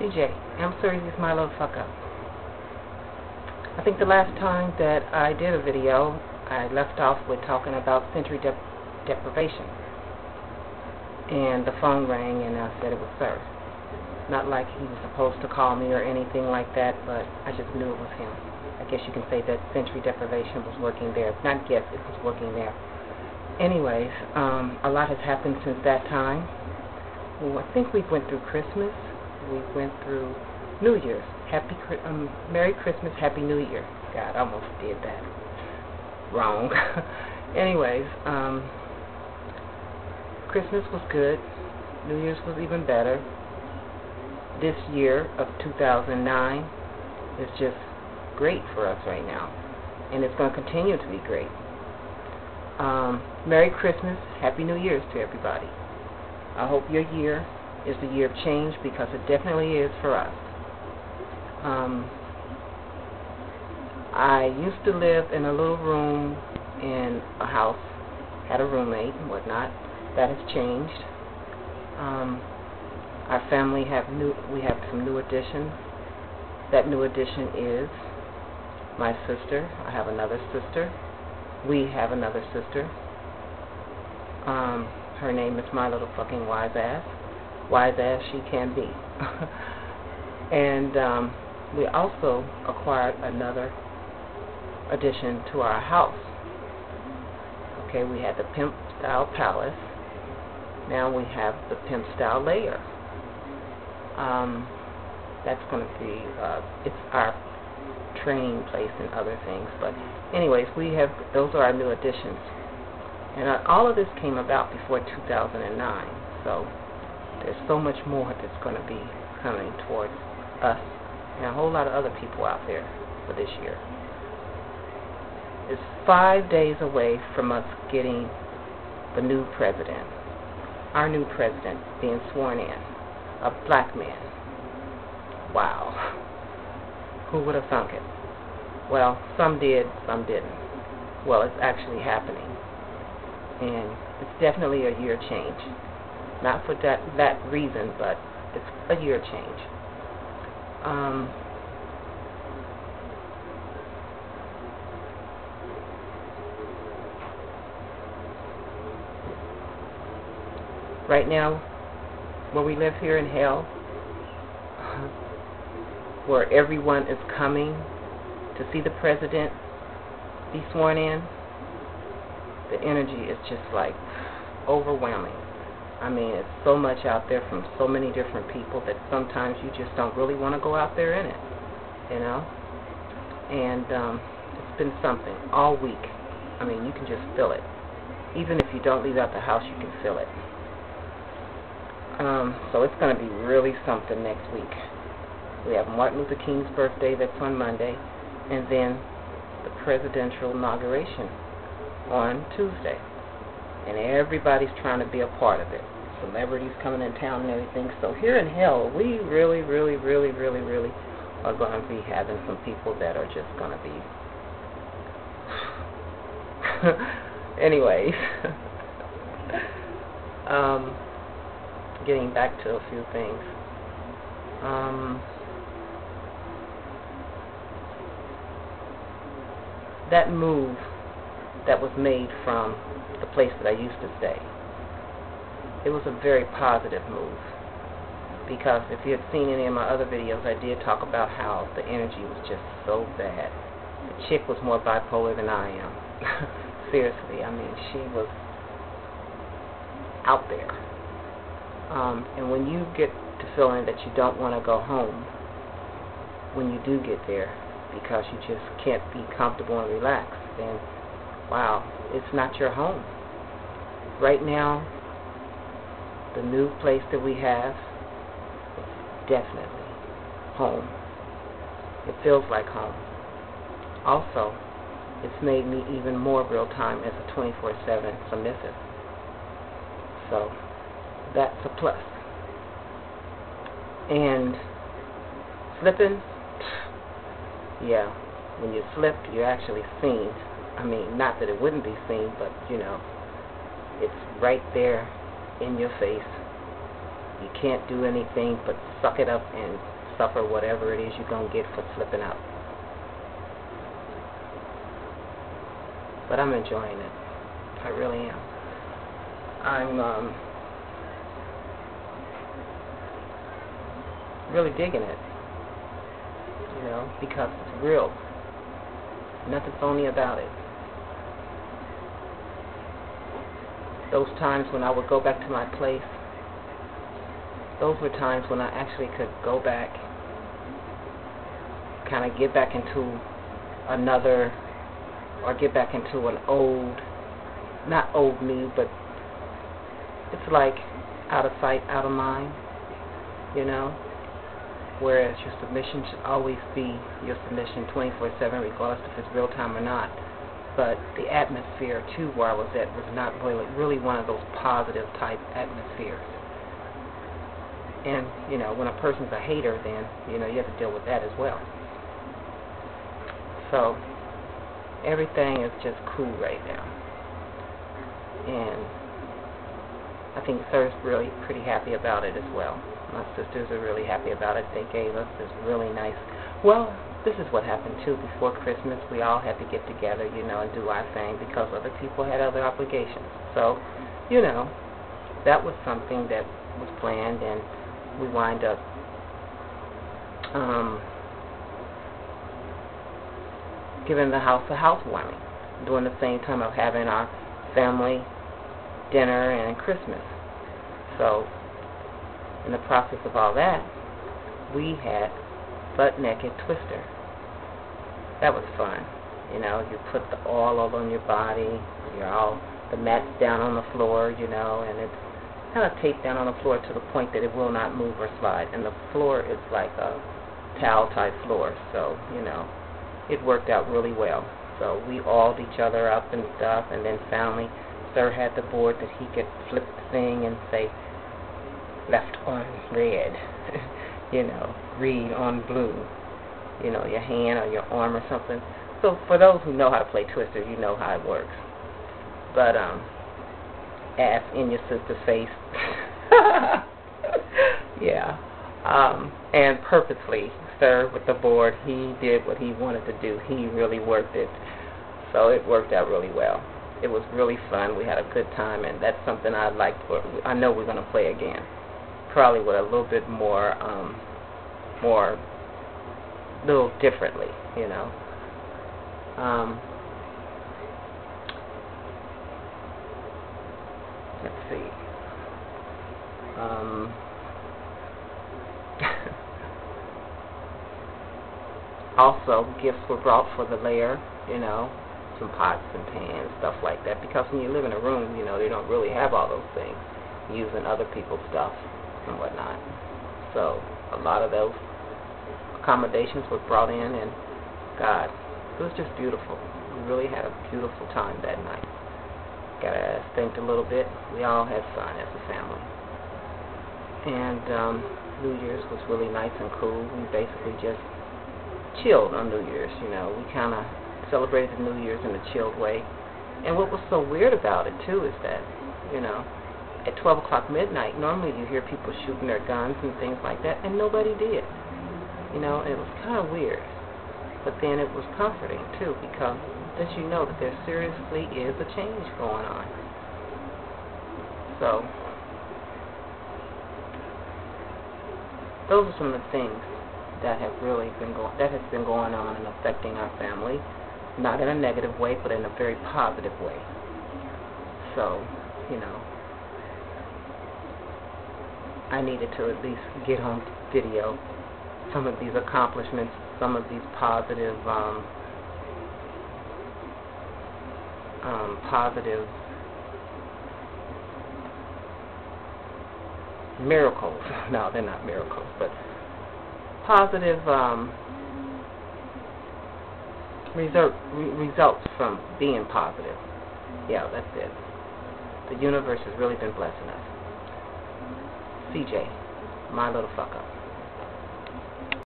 CJ, I'm serious, it's my little fuck up. I think the last time that I did a video, I left off with talking about sensory de deprivation. And the phone rang and I said it was Sir. Not like he was supposed to call me or anything like that, but I just knew it was him. I guess you can say that sensory deprivation was working there. Not guess, it was working there. Anyways, um, a lot has happened since that time. Well, I think we went through Christmas we went through New Year's. Happy um, Merry Christmas, Happy New Year. God, I almost did that wrong. Anyways, um, Christmas was good. New Year's was even better. This year of 2009 is just great for us right now, and it's going to continue to be great. Um, Merry Christmas, Happy New Year's to everybody. I hope your year is the year of change because it definitely is for us. Um, I used to live in a little room in a house, had a roommate and whatnot. That has changed. Um, our family have new. We have some new additions. That new addition is my sister. I have another sister. We have another sister. Um, her name is my little fucking wise ass wise as she can be. and um, we also acquired another addition to our house. Okay, we had the Pimp Style Palace. Now we have the Pimp Style Lair. Um, that's going to be, uh, it's our training place and other things. But anyways, we have, those are our new additions. And uh, all of this came about before 2009. So there's so much more that's going to be coming towards us and a whole lot of other people out there for this year. It's five days away from us getting the new president, our new president being sworn in, a black man. Wow. Who would have thunk it? Well, some did, some didn't. Well, it's actually happening. And it's definitely a year change. Not for that, that reason, but it's a year change. Um, right now, where we live here in hell, where everyone is coming to see the president be sworn in, the energy is just like overwhelming. I mean, it's so much out there from so many different people that sometimes you just don't really want to go out there in it, you know? And um, it's been something all week. I mean, you can just feel it. Even if you don't leave out the house, you can feel it. Um, so it's going to be really something next week. We have Martin Luther King's birthday that's on Monday, and then the presidential inauguration on Tuesday and everybody's trying to be a part of it. Celebrities coming in town and everything. So here in hell, we really, really, really, really, really are going to be having some people that are just going to be. Anyways, um, getting back to a few things. Um, that move that was made from the place that I used to stay. It was a very positive move because if you had seen any of my other videos, I did talk about how the energy was just so bad. The chick was more bipolar than I am. Seriously, I mean, she was out there. Um, and when you get to feeling that you don't want to go home, when you do get there, because you just can't be comfortable and relaxed, then wow, it's not your home. Right now, the new place that we have is definitely home. It feels like home. Also, it's made me even more real time as a 24-7 submissive. So, that's a plus. And slipping, yeah, when you slip, you're actually seen I mean, not that it wouldn't be seen, but, you know, it's right there in your face. you can't do anything but suck it up and suffer whatever it is you're to get for slipping up. But I'm enjoying it. I really am. I'm um, really digging it. You know, because it's real. Nothing phony about it. Those times when I would go back to my place, those were times when I actually could go back, kind of get back into another, or get back into an old, not old me, but it's like out of sight, out of mind, you know? Whereas your submission should always be your submission 24-7, regardless if it's real time or not. But the atmosphere, too, where I was at was not really, really one of those positive type atmospheres. And, you know, when a person's a hater, then, you know, you have to deal with that as well. So, everything is just cool right now. And I think Sir's really pretty happy about it as well. My sisters are really happy about it. They gave us this really nice, well, this is what happened too. Before Christmas, we all had to get together, you know, and do our thing because other people had other obligations. So, you know, that was something that was planned, and we wind up um, giving the house a housewarming during the same time of having our family dinner and Christmas. So, in the process of all that, we had butt naked twister. That was fun. You know, you put the oil all on your body, you're all the mat's down on the floor, you know, and it's kind of taped down on the floor to the point that it will not move or slide. And the floor is like a towel type floor, so, you know, it worked out really well. So we oiled each other up and stuff, and then finally, Sir had the board that he could flip the thing and say, left on red, you know, read on blue, you know, your hand or your arm or something. So for those who know how to play Twister, you know how it works. But um, ass in your sister's face. yeah. Um, and purposely, sir, with the board, he did what he wanted to do. He really worked it. So it worked out really well. It was really fun. We had a good time, and that's something I'd like for. I know we're going to play again probably with a little bit more, um, more, little differently, you know. Um, let's see. Um, also, gifts were brought for the lair, you know, some pots and pans, stuff like that. Because when you live in a room, you know, they don't really have all those things, using other people's stuff and whatnot. So a lot of those accommodations were brought in, and God, it was just beautiful. We really had a beautiful time that night. Got to think a little bit. We all had fun as a family. And um, New Year's was really nice and cool. We basically just chilled on New Year's, you know. We kind of celebrated the New Year's in a chilled way. And what was so weird about it, too, is that, you know, at 12 o'clock midnight, normally you hear people shooting their guns and things like that, and nobody did. You know, it was kind of weird. But then it was comforting, too, because as you know that there seriously is a change going on. So, those are some of the things that have really been going that has been going on and affecting our family, not in a negative way, but in a very positive way. So, you know, I needed to at least get on video some of these accomplishments, some of these positive, um, um, positive miracles. No, they're not miracles, but positive um, result, re results from being positive. Yeah, that's it. The universe has really been blessing us. CJ, my little fuck up.